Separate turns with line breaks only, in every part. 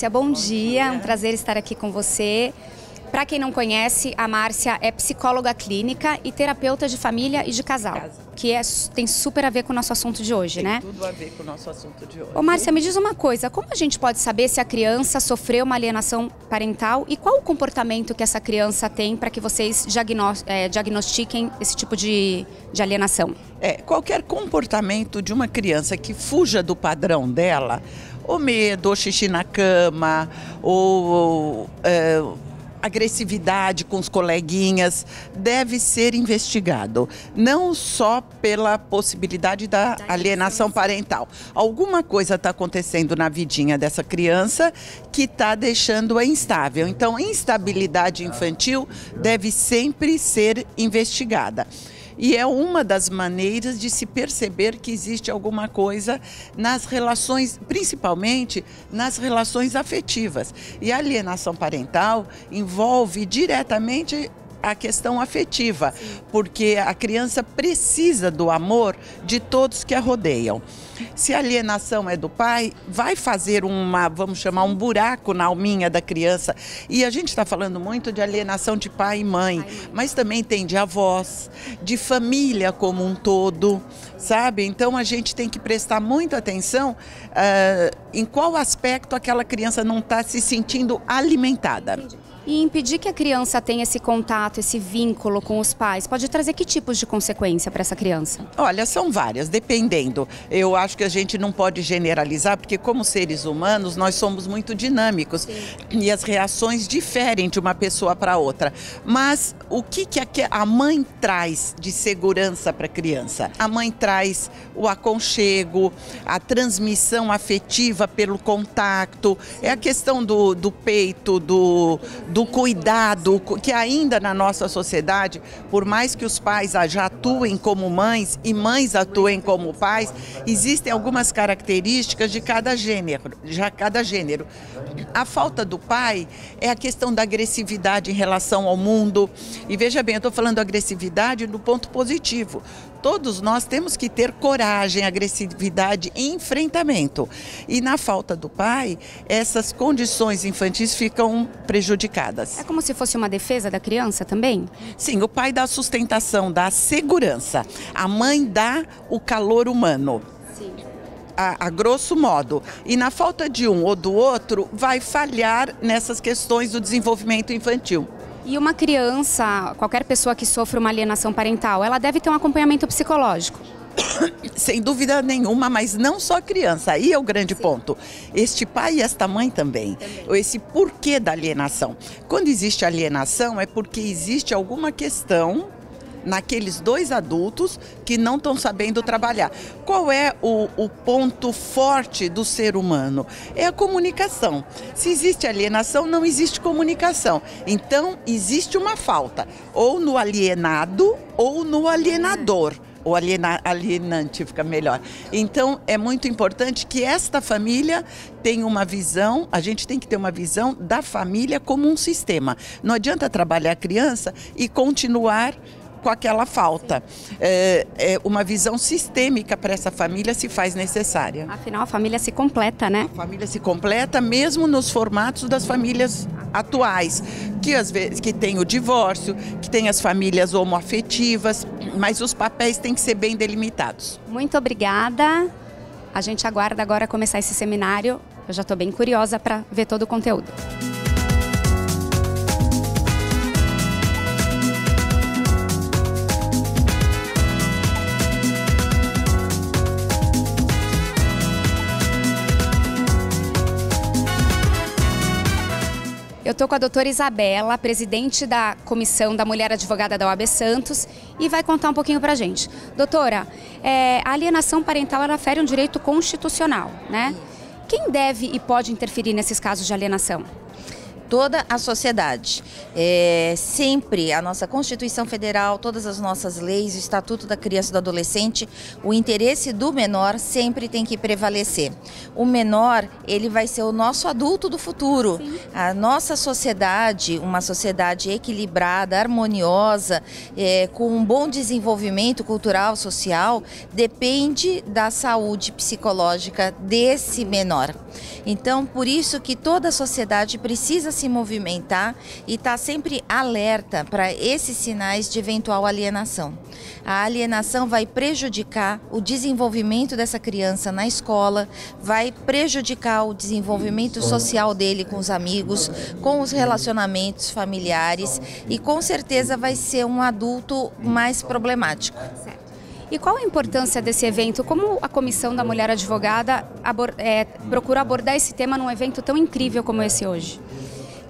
Márcia, bom, dia. Um prazer estar aqui com você. Para quem não conhece, a Márcia é psicóloga clínica e terapeuta de família e de casal, Casa. que é, tem super a ver com o nosso assunto de hoje,
tem
né?
tudo a ver com o nosso assunto de hoje.
Ô Márcia, me diz uma coisa, como a gente pode saber se a criança sofreu uma alienação parental e qual o comportamento que essa criança tem para que vocês é, diagnostiquem esse tipo de, de alienação?
É, qualquer comportamento de uma criança que fuja do padrão dela, ou medo, ou xixi na cama, ou... É, agressividade com os coleguinhas deve ser investigado, não só pela possibilidade da alienação parental. Alguma coisa está acontecendo na vidinha dessa criança que está deixando-a instável. Então, instabilidade infantil deve sempre ser investigada. E é uma das maneiras de se perceber que existe alguma coisa nas relações, principalmente nas relações afetivas. E a alienação parental envolve diretamente a questão afetiva, porque a criança precisa do amor de todos que a rodeiam. Se a alienação é do pai, vai fazer uma, vamos chamar, um buraco na alminha da criança. E a gente está falando muito de alienação de pai e mãe, mas também tem de avós, de família como um todo, sabe? Então a gente tem que prestar muita atenção uh, em qual aspecto aquela criança não está se sentindo alimentada. Entendi.
E impedir que a criança tenha esse contato, esse vínculo com os pais, pode trazer que tipos de consequência para essa criança?
Olha, são várias, dependendo. Eu acho que a gente não pode generalizar, porque como seres humanos, nós somos muito dinâmicos Sim. e as reações diferem de uma pessoa para outra. Mas o que, que a mãe traz de segurança para a criança? A mãe traz o aconchego, a transmissão afetiva pelo contato, é a questão do, do peito, do do cuidado, que ainda na nossa sociedade, por mais que os pais já atuem como mães e mães atuem como pais, existem algumas características de cada gênero, já cada gênero. A falta do pai é a questão da agressividade em relação ao mundo. E veja bem, eu estou falando agressividade no ponto positivo. Todos nós temos que ter coragem, agressividade e enfrentamento. E na falta do pai, essas condições infantis ficam prejudicadas.
É como se fosse uma defesa da criança também?
Sim, o pai dá a sustentação, dá a segurança. A mãe dá o calor humano. Sim. A, a, grosso modo. E na falta de um ou do outro, vai falhar nessas questões do desenvolvimento infantil.
E uma criança, qualquer pessoa que sofra uma alienação parental, ela deve ter um acompanhamento psicológico.
Sem dúvida nenhuma, mas não só a criança, aí é o grande Sim. ponto. Este pai e esta mãe também. também. Esse porquê da alienação. Quando existe alienação, é porque existe alguma questão naqueles dois adultos que não estão sabendo trabalhar. Qual é o, o, ponto forte do ser humano? É a comunicação. Se existe alienação, não existe comunicação. Então, existe uma falta, ou no alienado ou no alienador ou aliena, alienante fica melhor. Então é muito importante que esta família tenha uma visão, a gente tem que ter uma visão da família como um sistema. Não adianta trabalhar a criança e continuar com aquela falta. É, é uma visão sistêmica para essa família se faz necessária.
Afinal, a família se completa, né?
A família se completa mesmo nos formatos das famílias atuais, que às vezes que tem o divórcio, que tem as famílias homoafetivas, mas os papéis têm que ser bem delimitados.
Muito obrigada. A gente aguarda agora começar esse seminário. Eu já estou bem curiosa para ver todo o conteúdo. Estou com a doutora Isabela, presidente da Comissão da Mulher Advogada da OAB Santos, e vai contar um pouquinho para a gente. Doutora, é, a alienação parental ela fere um direito constitucional, né? Quem deve e pode interferir nesses casos de alienação?
Toda a sociedade. É, sempre a nossa Constituição Federal, todas as nossas leis, o Estatuto da Criança e do Adolescente, o interesse do menor sempre tem que prevalecer. O menor, ele vai ser o nosso adulto do futuro. Sim. A nossa sociedade, uma sociedade equilibrada, harmoniosa, é, com um bom desenvolvimento cultural, social, depende da saúde psicológica desse menor. Então, por isso que toda a sociedade precisa se movimentar e estar tá sempre alerta para esses sinais de eventual alienação. A alienação vai prejudicar o desenvolvimento dessa criança na escola, vai prejudicar o desenvolvimento social dele com os amigos, com os relacionamentos familiares e com certeza vai ser um adulto mais problemático.
Certo. E qual a importância desse evento? Como a Comissão da Mulher Advogada abor é, procura abordar esse tema num evento tão incrível como esse hoje?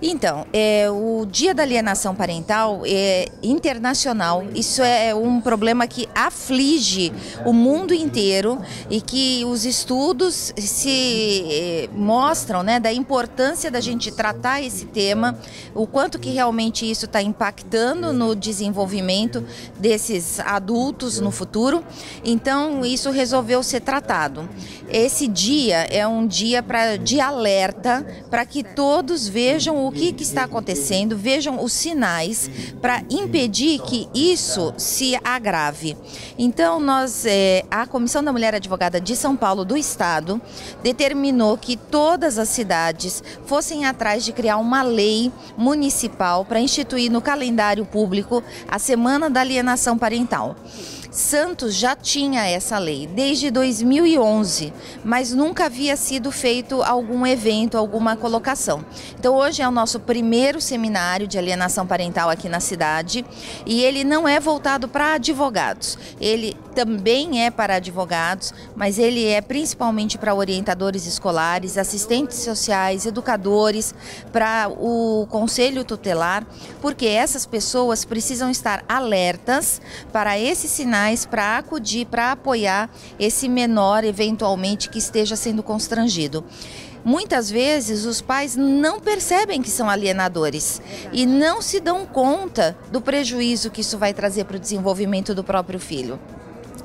Então, é, o Dia da Alienação Parental é internacional. Isso é um problema que aflige o mundo inteiro e que os estudos se é, mostram né, da importância da gente tratar esse tema, o quanto que realmente isso está impactando no desenvolvimento desses adultos no futuro. Então, isso resolveu ser tratado. Esse dia é um dia pra, de alerta para que todos vejam o o que, que está acontecendo, vejam os sinais para impedir que isso se agrave. Então, nós, é, a Comissão da Mulher Advogada de São Paulo do Estado determinou que todas as cidades fossem atrás de criar uma lei municipal para instituir no calendário público a Semana da Alienação Parental. Santos já tinha essa lei desde 2011, mas nunca havia sido feito algum evento, alguma colocação. Então hoje é o nosso primeiro seminário de alienação parental aqui na cidade e ele não é voltado para advogados. Ele também é para advogados, mas ele é principalmente para orientadores escolares, assistentes sociais, educadores, para o conselho tutelar, porque essas pessoas precisam estar alertas para esses sinais profissionais para acudir, para apoiar esse menor eventualmente que esteja sendo constrangido. Muitas vezes os pais não percebem que são alienadores e não se dão conta do prejuízo que isso vai trazer para o desenvolvimento do próprio filho.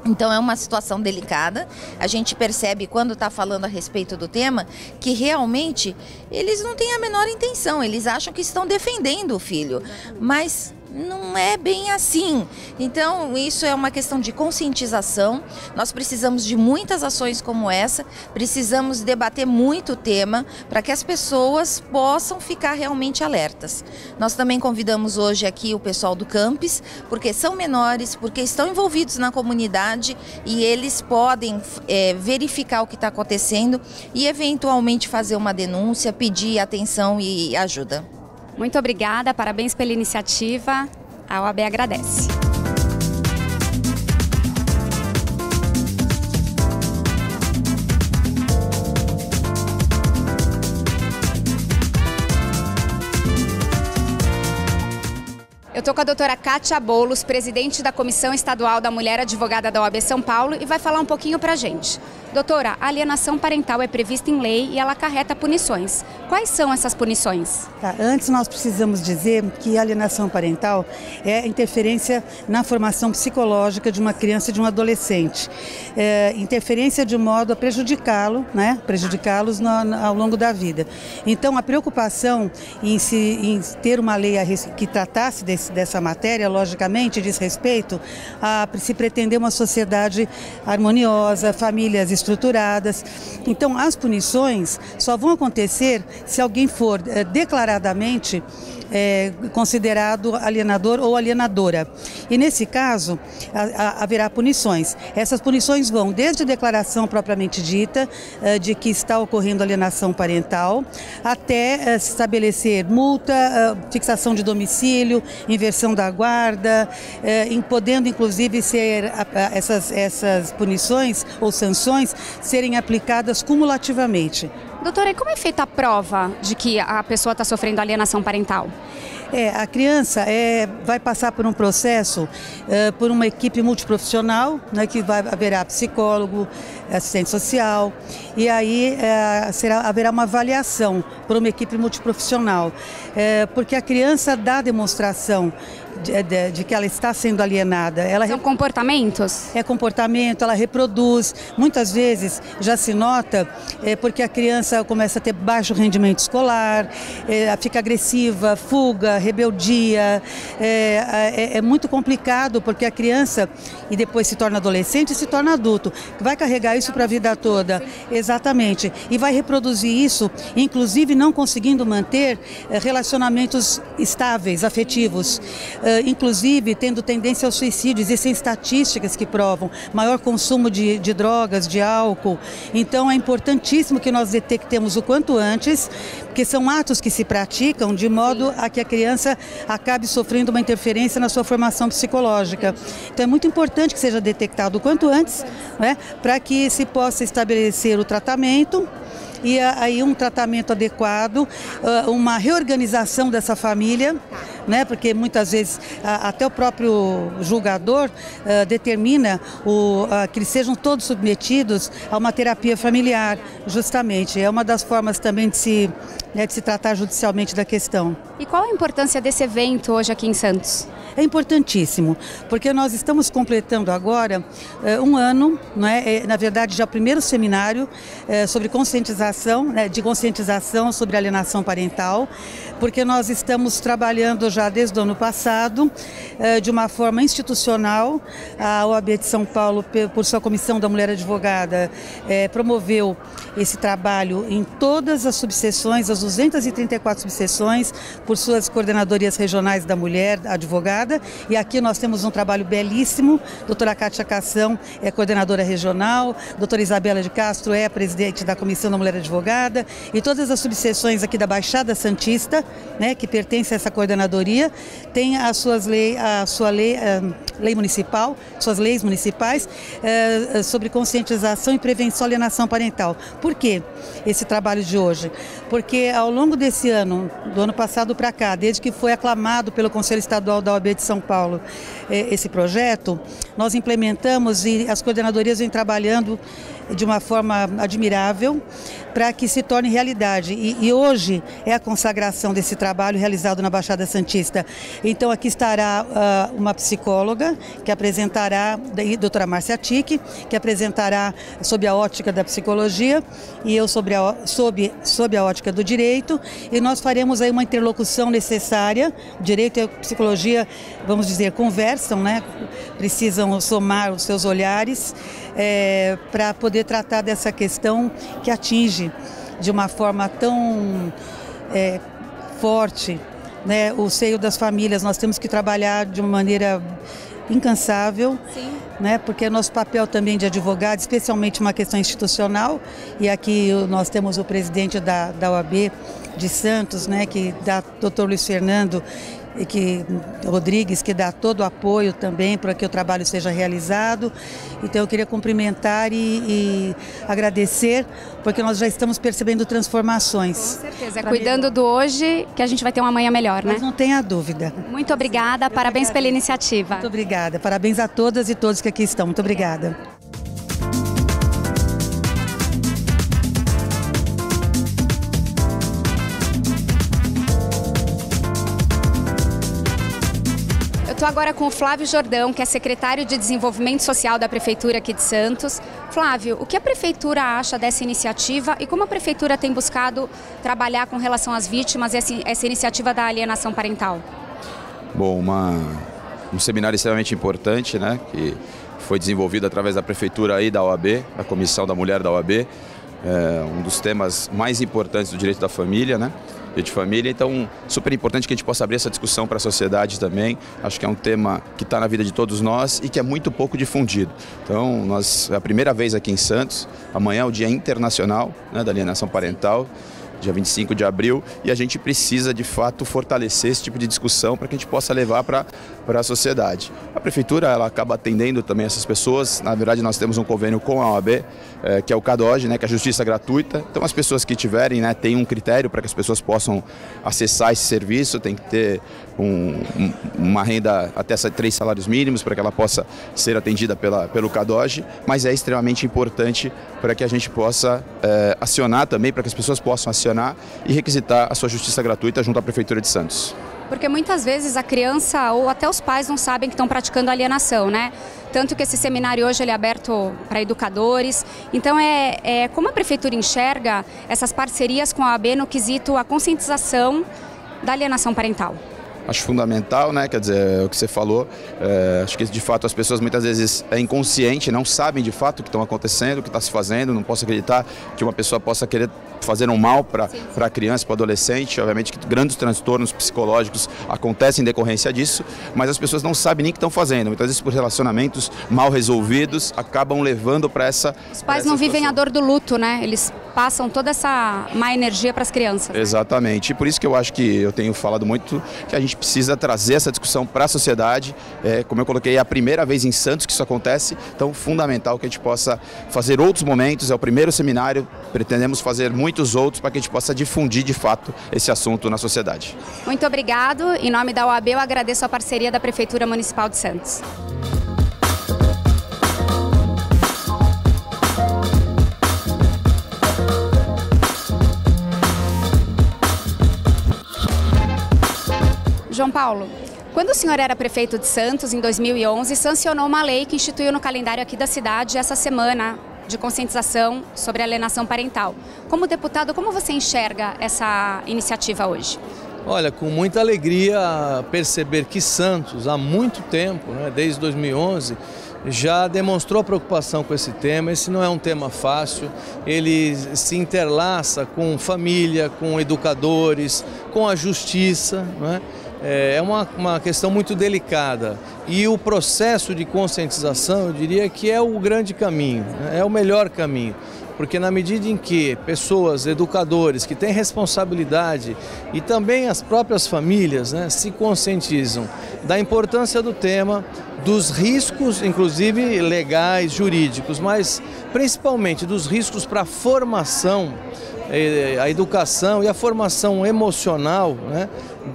Então é uma situação delicada. A gente percebe quando está falando a respeito do tema que realmente eles não têm a menor intenção. Eles acham que estão defendendo o filho, mas não é bem assim. Então, isso é uma questão de conscientização. Nós precisamos de muitas ações como essa, precisamos debater muito o tema para que as pessoas possam ficar realmente alertas. Nós também convidamos hoje aqui o pessoal do Campus, porque são menores, porque estão envolvidos na comunidade e eles podem é, verificar o que está acontecendo e, eventualmente, fazer uma denúncia, pedir atenção e ajuda.
Muito obrigada, parabéns pela iniciativa. A OAB agradece. Eu estou com a doutora Kátia Bolos, presidente da Comissão Estadual da Mulher Advogada da OAB São Paulo, e vai falar um pouquinho para a gente. Doutora, a alienação parental é prevista em lei e ela acarreta punições. Quais são essas punições?
Tá, antes nós precisamos dizer que a alienação parental é interferência na formação psicológica de uma criança e de um adolescente. É, interferência de modo a prejudicá-lo, né? prejudicá-los ao longo da vida. Então a preocupação em, se, em ter uma lei que tratasse desse, dessa matéria, logicamente, diz respeito a se pretender uma sociedade harmoniosa, famílias estruturadas. Então, as punições só vão acontecer se alguém for é, declaradamente é, considerado alienador ou alienadora. E nesse caso, a, a, haverá punições. Essas punições vão desde a declaração propriamente dita é, de que está ocorrendo alienação parental, até é, estabelecer multa, fixação de domicílio, inversão da guarda, em, podendo inclusive ser essas, essas punições ou sanções serem aplicadas cumulativamente.
Doutora, e como é feita a prova de que a pessoa está sofrendo alienação parental?
É, a criança é, vai passar por um processo, é, por uma equipe multiprofissional, né, que vai haverá psicólogo, assistente social, e aí é, será, haverá uma avaliação por uma equipe multiprofissional, é, porque a criança dá demonstração de, de, de, que ela está sendo alienada. Ela
São comportamentos?
É comportamento, ela reproduz. Muitas vezes já se nota é, porque a criança começa a ter baixo rendimento escolar, é, fica agressiva, fuga, rebeldia. É, é, é, muito complicado porque a criança, e depois se torna adolescente e se torna adulto, vai carregar isso para a vida toda. Exatamente. E vai reproduzir isso, inclusive não conseguindo manter é, relacionamentos estáveis, afetivos uh, inclusive tendo tendência ao suicídio. Existem estatísticas que provam maior consumo de, de drogas, de álcool. Então é importantíssimo que nós detectemos o quanto antes, porque são atos que se praticam de modo a que a criança acabe sofrendo uma interferência na sua formação psicológica. Então é muito importante que seja detectado o quanto antes, né, para que se possa estabelecer o tratamento e aí um tratamento adequado, ah, uma reorganização dessa família, né? Porque muitas vezes até o próprio julgador uh, determina o, uh, que eles sejam todos submetidos a uma terapia familiar, justamente. É uma das formas também de se, né, de se tratar judicialmente da questão.
E qual a importância desse evento hoje aqui em Santos?
é importantíssimo, porque nós estamos completando agora eh, um ano, não é? é? na verdade já o primeiro seminário eh, sobre conscientização, né, de conscientização sobre alienação parental, porque nós estamos trabalhando já desde o ano passado eh, de uma forma institucional. A OAB de São Paulo, por sua comissão da mulher advogada, promoveu esse trabalho em todas as subseções, as 234 subseções, por suas coordenadorias regionais da mulher advogada e aqui nós temos um trabalho belíssimo. Doutora Cátia Cação é coordenadora regional, doutora Isabela de Castro é presidente da Comissão da Mulher Advogada e todas as subseções aqui da Baixada Santista, né, que pertence a essa coordenadoria, tem as suas lei, a sua lei, a eh, lei municipal, suas leis municipais é, sobre conscientização e prevenção à alienação parental. Por quê esse trabalho de hoje? Porque ao longo desse ano, do ano passado para cá, desde que foi aclamado pelo Conselho Estadual da OAB de São Paulo eh, esse projeto, nós implementamos e as coordenadorias vêm trabalhando de uma forma admirável para que se torne realidade. E, e, hoje é a consagração desse trabalho realizado na Baixada Santista. Então aqui estará uh, uma psicóloga que apresentará, a doutora Márcia Tique, que apresentará sob a ótica da psicologia e eu sobre a, sob, a ótica do direito. E nós faremos aí uma interlocução necessária. Direito e psicologia, vamos dizer, conversam, né? precisam somar os seus olhares é, para poder tratar dessa questão que atinge de uma forma tão é, forte né, o seio das famílias. Nós temos que trabalhar de uma maneira incansável, Sim. né? Porque é nosso papel também de advogado, especialmente uma questão institucional, e aqui nós temos o presidente da, da OAB de Santos, né, que dá doutor Luiz Fernando, e que Rodrigues que dá todo o apoio também para que o trabalho seja realizado. Então eu queria cumprimentar e, e agradecer, porque nós já estamos percebendo transformações.
Com certeza, é cuidando do hoje que a gente vai ter uma manhã melhor, né?
Mas não tenha dúvida.
Muito obrigada, parabéns pela iniciativa.
Muito obrigada, parabéns a todas e todos que aqui estão. Muito obrigada.
Estou agora com o Flávio Jordão, que é secretário de Desenvolvimento Social da Prefeitura aqui de Santos. Flávio, o que a Prefeitura acha dessa iniciativa e como a Prefeitura tem buscado trabalhar com relação às vítimas e essa iniciativa da alienação parental?
Bom, uma, um seminário extremamente importante, né, que foi desenvolvido através da Prefeitura e da OAB, da Comissão da Mulher da OAB, é um dos temas mais importantes do direito da família, né? De família. Então, super importante que a gente possa abrir essa discussão para a sociedade também. Acho que é um tema que está na vida de todos nós e que é muito pouco difundido. Então, nós é a primeira vez aqui em Santos. Amanhã é o Dia Internacional né, da Alienação Parental. dia 25 de abril, e a gente precisa de fato fortalecer esse tipo de discussão para que a gente possa levar para a sociedade. A prefeitura ela acaba atendendo também essas pessoas, na verdade nós temos um convênio com a OAB, é, que é o CADOG, né, que é a Justiça Gratuita, então as pessoas que tiverem, né, tem um critério para que as pessoas possam acessar esse serviço, tem que ter um, uma renda até três salários mínimos para que ela possa ser atendida pela, pelo CADOG, mas é extremamente importante para que a gente possa é, acionar também, para que as pessoas possam acionar e requisitar a sua justiça gratuita junto à Prefeitura de Santos.
Porque muitas vezes a criança ou até os pais não sabem que estão praticando alienação, né? Tanto que esse seminário hoje ele é aberto para educadores. Então, é, é como a prefeitura enxerga essas parcerias com a AB no quesito a conscientização da alienação parental?
Acho fundamental, né? Quer dizer, o que você falou, é, acho que de fato as pessoas muitas vezes é inconsciente, não sabem de fato o que está acontecendo, o que está se fazendo, não posso acreditar que uma pessoa possa querer fazer um mal para a criança, para o adolescente. Obviamente que grandes transtornos psicológicos acontecem em decorrência disso, mas as pessoas não sabem nem o que estão fazendo. Muitas vezes por relacionamentos mal resolvidos acabam levando para essa.
Os pais não vivem a dor do luto, né? Eles passam toda essa má energia para as crianças. Né?
Exatamente. E por isso que eu acho que eu tenho falado muito que a gente precisa trazer essa discussão para a sociedade. É, como eu coloquei, é a primeira vez em Santos que isso acontece, então fundamental que a gente possa fazer outros momentos. É o primeiro seminário, pretendemos fazer muitos outros para que a gente possa difundir de fato esse assunto na sociedade.
Muito obrigado. Em nome da OAB, eu agradeço a parceria da Prefeitura Municipal de Santos. João Paulo, quando o senhor era prefeito de Santos, em 2011, sancionou uma lei que instituiu no calendário aqui da cidade essa semana de conscientização sobre alienação parental. Como deputado, como você enxerga essa iniciativa hoje?
Olha, com muita alegria perceber que Santos, há muito tempo, né, desde 2011, já demonstrou preocupação com esse tema. Esse não é um tema fácil, ele se interlaça com família, com educadores, com a justiça. Não é? É uma, uma questão muito delicada e o processo de conscientização, eu diria que é o grande caminho, né? é o melhor caminho. Porque na medida em que pessoas, educadores que têm responsabilidade e também as próprias famílias né, se conscientizam da importância do tema, dos riscos, inclusive legais, jurídicos, mas principalmente dos riscos para a formação, a educação e a formação emocional né,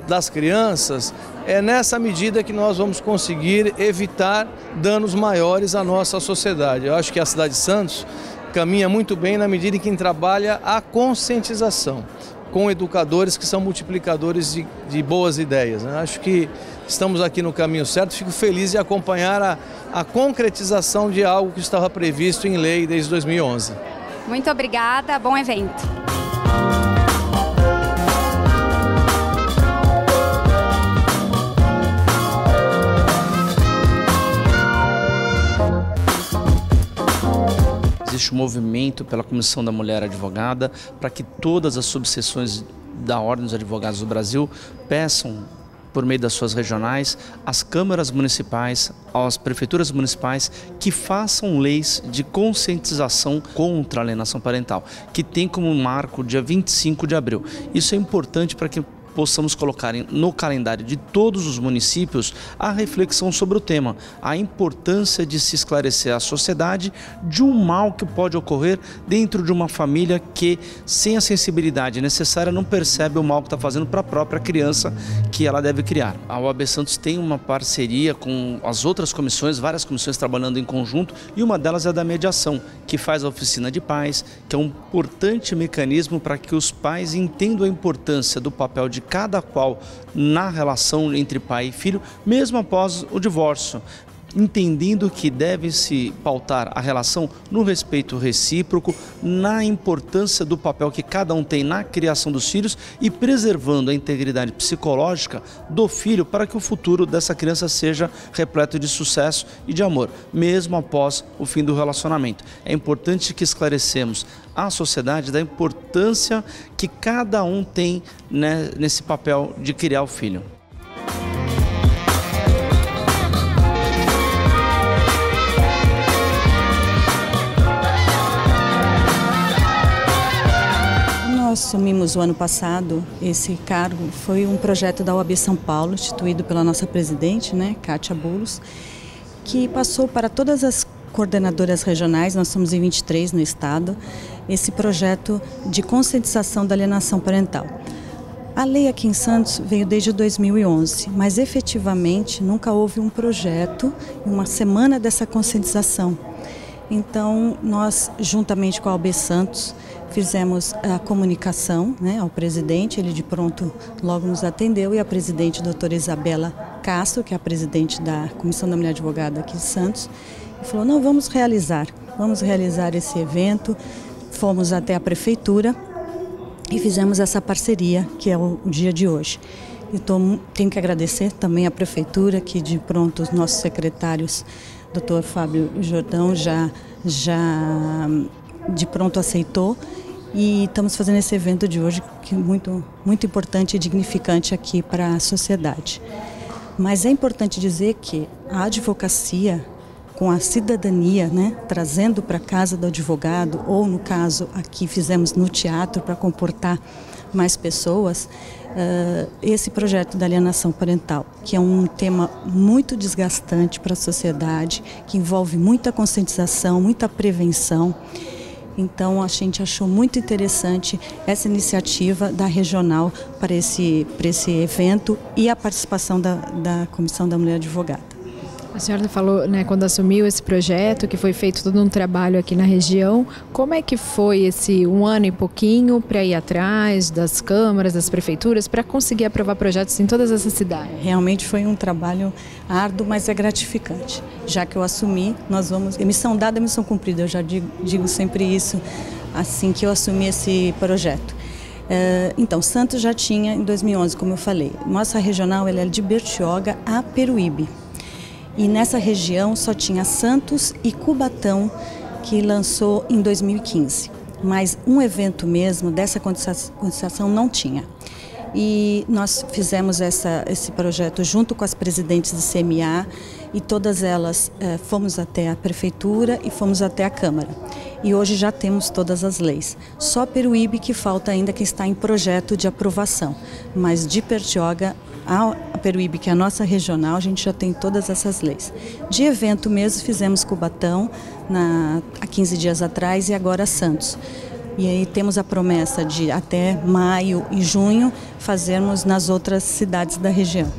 das crianças, é nessa medida que nós vamos conseguir evitar danos maiores à nossa sociedade. Eu acho que a cidade de Santos caminha muito bem na medida em que trabalha a conscientização com educadores que são multiplicadores de, de boas ideias. Né? Acho que estamos aqui no caminho certo. Fico feliz de acompanhar a, a concretização de algo que estava previsto em lei desde 2011.
Muito obrigada, bom evento.
Existe um movimento pela Comissão da Mulher Advogada para que todas as subseções da Ordem dos Advogados do Brasil peçam por meio das suas regionais, às câmaras municipais, às prefeituras municipais que façam leis de conscientização contra a alienação parental, que tem como marco dia 25 de abril. Isso é importante para que possamos colocar no calendário de todos os municípios a reflexão sobre o tema, a importância de se esclarecer à sociedade de um mal que pode ocorrer dentro de uma família que, sem a sensibilidade necessária, não percebe o mal que está fazendo para a própria criança que ela deve criar. A OAB Santos tem uma parceria com as outras comissões, várias comissões trabalhando em conjunto, e uma delas é a da mediação, que faz a oficina de pais, que é um importante mecanismo para que os pais entendam a importância do papel de cada qual na relação entre pai e filho, mesmo após o divórcio entendendo que deve se pautar a relação no respeito recíproco, na importância do papel que cada um tem na criação dos filhos e preservando a integridade psicológica do filho para que o futuro dessa criança seja repleto de sucesso e de amor, mesmo após o fim do relacionamento. É importante que esclarecemos à sociedade da importância que cada um tem né, nesse papel de criar o filho.
Assumimos o ano passado esse cargo, foi um projeto da OAB São Paulo, instituído pela nossa presidente, né, Kátia Bulos, que passou para todas as coordenadoras regionais, nós somos em 23 no estado, esse projeto de conscientização da alienação parental. A lei aqui em Santos veio desde 2011, mas efetivamente nunca houve um projeto, uma semana dessa conscientização. Então, nós, juntamente com a OAB Santos, fizemos a comunicação né, ao presidente, ele de pronto logo nos atendeu, e a presidente, doutora Isabela Castro, que é a presidente da Comissão da Mulher Advogada aqui de Santos, falou, não, vamos realizar, vamos realizar esse evento. Fomos até a prefeitura e fizemos essa parceria, que é o, o dia de hoje. Então, tenho que agradecer também à prefeitura, que de pronto os nossos secretários doutor Fábio Jordão já, já de pronto aceitou e estamos fazendo esse evento de hoje que é muito, muito importante e dignificante aqui para a sociedade. Mas é importante dizer que a advocacia com a cidadania, né, trazendo para casa do advogado, ou no caso aqui fizemos no teatro para comportar mais pessoas, uh, esse projeto da alienação parental, que é um tema muito desgastante para a sociedade, que envolve muita conscientização, muita prevenção. Então a gente achou muito interessante essa iniciativa da regional para esse, para esse evento e a participação da, da Comissão da Mulher Advogada.
A senhora falou, né, quando assumiu esse projeto, que foi feito todo um trabalho aqui na região. Como é que foi esse um ano e pouquinho para ir atrás das câmaras, das prefeituras, para conseguir aprovar projetos em todas essas cidades?
Realmente foi um trabalho árduo, mas é gratificante. Já que eu assumi, nós vamos. Emissão dada, emissão cumprida. Eu já digo, digo sempre isso assim que eu assumi esse projeto. Eh, então, Santos já tinha em 2011, como eu falei. Nossa regional ela é de Bertioga a Peruíbe. E nessa região só tinha Santos e Cubatão, que lançou em 2015. Mas um evento mesmo dessa condensação não tinha. E nós fizemos essa, esse projeto junto com as presidentes do CMA e todas elas eh, fomos até a prefeitura e fomos até a Câmara. E hoje já temos todas as leis. Só Peruíbe que falta ainda que está em projeto de aprovação. Mas de Pertioga a Peruíbe, que é a nossa regional, a gente já tem todas essas leis. De evento mesmo, fizemos Cubatão na, há 15 dias atrás e agora Santos. E aí temos a promessa de até maio e junho fazermos nas outras cidades da região.